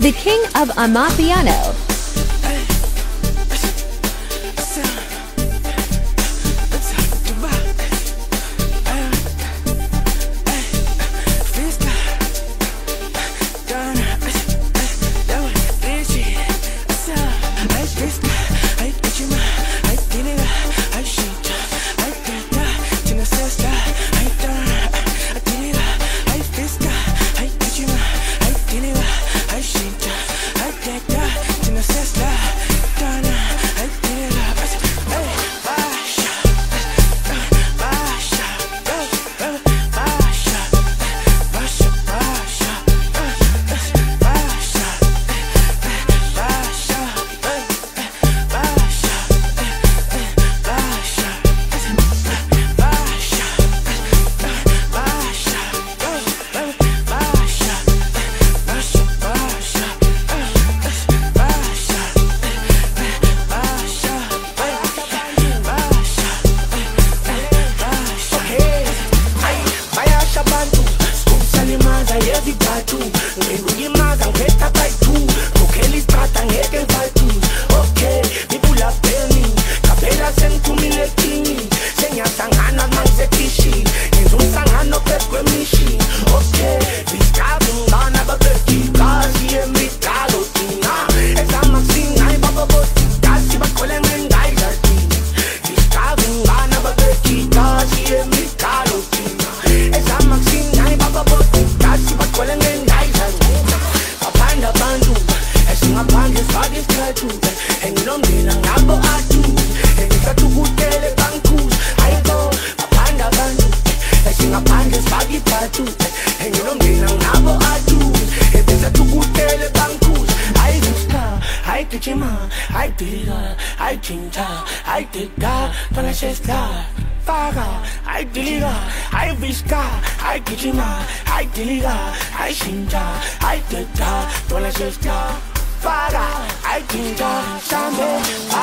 the king of Amapiano, tattoo ngicathuza enginomndeni ngabo athuza engicathu kutele bangikhuza hayibo baphanda abantu esingaphandle sibake ibhathuza enginomndeni ngabo athuza ebenzathu kutele bangikhuza hayizusta hayigijima hayidika hayijinta hayidida fanashesta faka hayidilika hayiviska hayigijima hayidilika hayishinta hayidida fanashesta para. Hay tinta, también.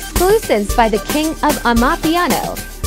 exclusives by the king of Amapiano.